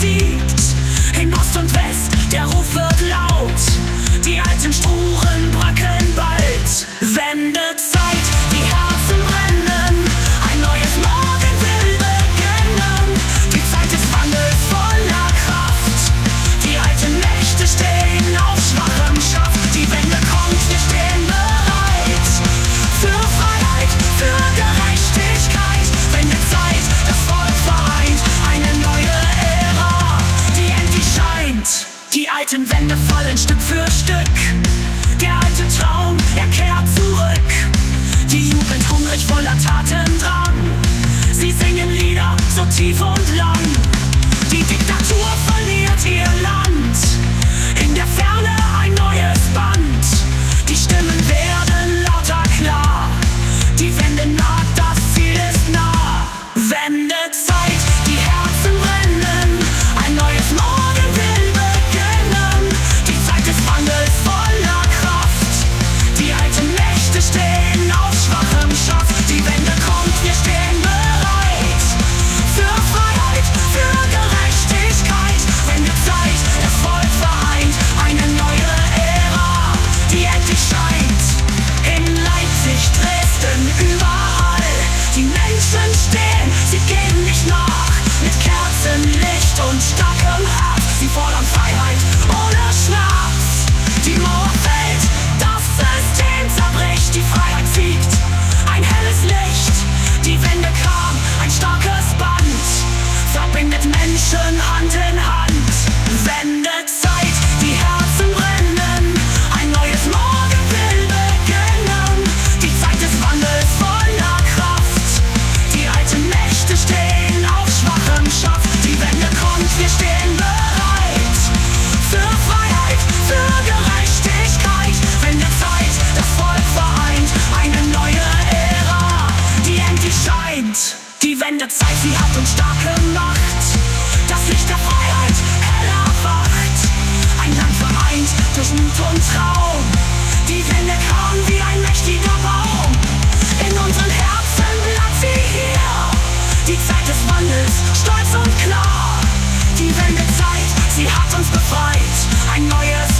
see. alten Wände fallen Stück für Stück. Der alte Traum, er kehrt zurück. Die Jugend hungrig voller Tatendrang. Sie singen Lieder so tief und lang. Ende zeigt, sie hat uns starke Macht. Das Licht der Freiheit heller wacht. Ein Land vereint durch Mut und Traum. Die Winde kaum wie ein mächtiger Baum. In unseren Herzen bleibt sie hier. Die Zeit des Wandels, stolz und klar. Die Wende zeigt, sie hat uns befreit. Ein neues